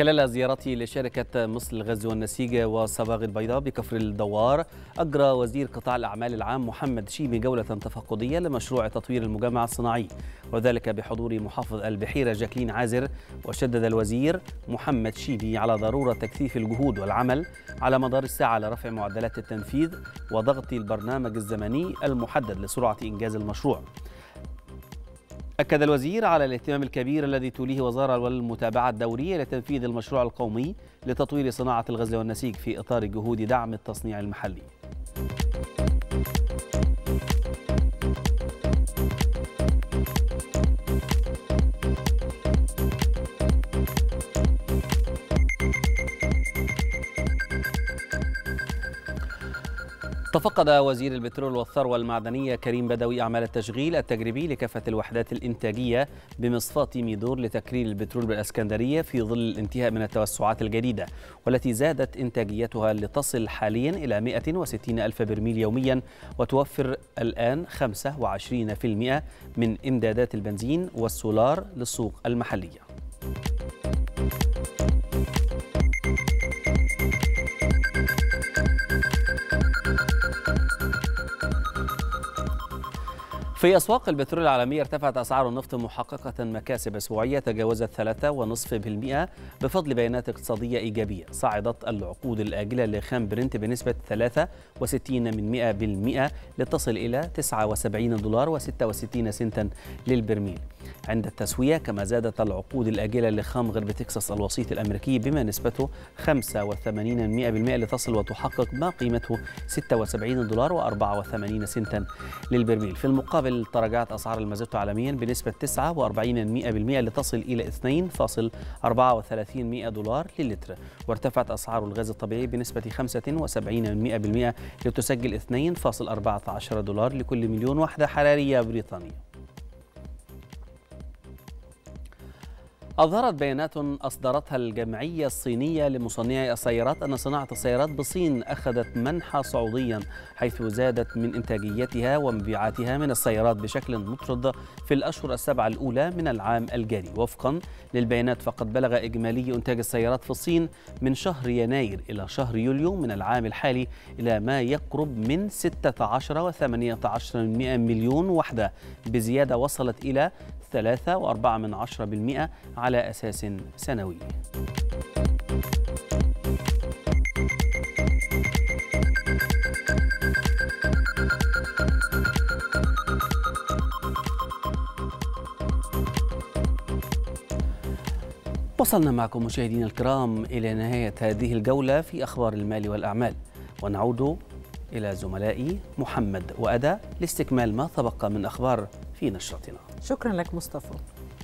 خلال زيارته لشركة مصر الغز والنسيج والصباغ البيضاء بكفر الدوار أجرى وزير قطاع الأعمال العام محمد شيمي جولة تفقدية لمشروع تطوير المجمع الصناعي وذلك بحضور محافظ البحيرة جاكلين عازر وشدد الوزير محمد شيمي على ضرورة تكثيف الجهود والعمل على مدار الساعة لرفع معدلات التنفيذ وضغط البرنامج الزمني المحدد لسرعة إنجاز المشروع. أكد الوزير على الاهتمام الكبير الذي توليه وزارة والمتابعة الدورية لتنفيذ المشروع القومي لتطوير صناعة الغزل والنسيج في إطار جهود دعم التصنيع المحلي. تفقد وزير البترول والثروة المعدنية كريم بدوي أعمال التشغيل التجريبي لكافة الوحدات الإنتاجية بمصفاة ميدور لتكرير البترول بالإسكندرية في ظل الانتهاء من التوسعات الجديدة والتي زادت إنتاجيتها لتصل حاليا إلى 160 ألف برميل يوميا وتوفر الآن 25% من إمدادات البنزين والسولار للسوق المحلية. في أسواق البترول العالمية ارتفعت أسعار النفط محققة مكاسب أسبوعية تجاوزت 3.5% بفضل بيانات اقتصادية إيجابية. صعدت العقود الآجلة لخام برنت بنسبة 63 من 100% لتصل إلى 79 دولار و66 سنتا للبرميل. عند التسوية كما زادت العقود الآجلة لخام غرب تكساس الوسيط الأمريكي بما نسبته 85 لتصل وتحقق ما قيمته 76 دولار و84 سنتا. للبرميل في المقابل تراجعت أسعار المازوت عالميا بنسبة 49 لتصل إلى 2.34 دولار للتر. وارتفعت أسعار الغاز الطبيعي بنسبة 75 لتسجل 2.14 دولار لكل مليون وحدة حرارية بريطانية. أظهرت بيانات أصدرتها الجمعية الصينية لمصنعي السيارات أن صناعة السيارات بالصين أخذت منحى صعوديا حيث زادت من إنتاجيتها ومبيعاتها من السيارات بشكل مطرد في الأشهر السبعة الأولى من العام الجاري. وفقا للبيانات فقد بلغ إجمالي إنتاج السيارات في الصين من شهر يناير إلى شهر يوليو من العام الحالي إلى ما يقرب من 16 و18 مليون وحدة. بزيادة وصلت إلى 3.4% على أساس سنوي. وصلنا معكم مشاهدينا الكرام إلى نهاية هذه الجولة في أخبار المال والأعمال. ونعود إلى زملائي محمد وأدا لاستكمال ما تبقى من أخبار في نشرتنا. شكرا لك مصطفى.